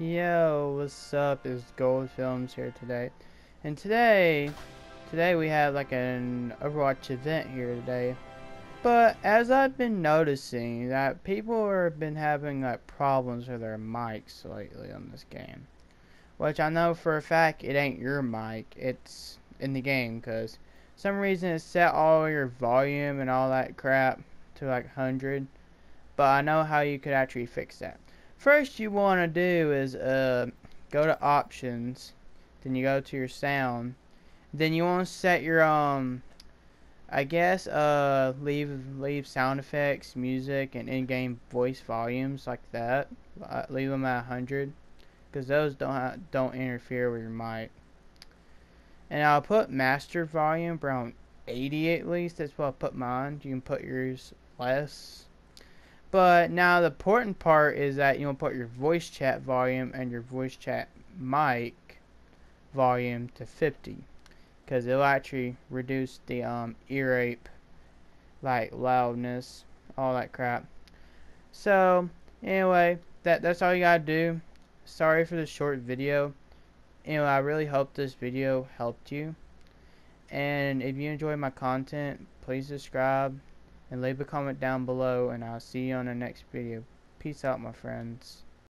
Yo, what's up? It's GoldFilmz here today. And today, today we have like an Overwatch event here today. But as I've been noticing that people have been having like problems with their mics lately on this game. Which I know for a fact it ain't your mic, it's in the game because some reason it set all your volume and all that crap to like 100. But I know how you could actually fix that first you want to do is uh, go to options then you go to your sound then you want to set your um I guess uh leave leave sound effects music and in-game voice volumes like that. Uh, leave them at 100 because those don't don't interfere with your mic. And I'll put master volume around 80 at least that's what I'll put mine. You can put yours less but now the important part is that you want to put your voice chat volume and your voice chat mic volume to 50 because it'll actually reduce the um, ear rape like loudness all that crap. So anyway that that's all you gotta do. Sorry for the short video. Anyway I really hope this video helped you. And if you enjoy my content please subscribe and leave a comment down below and I'll see you on the next video. Peace out my friends.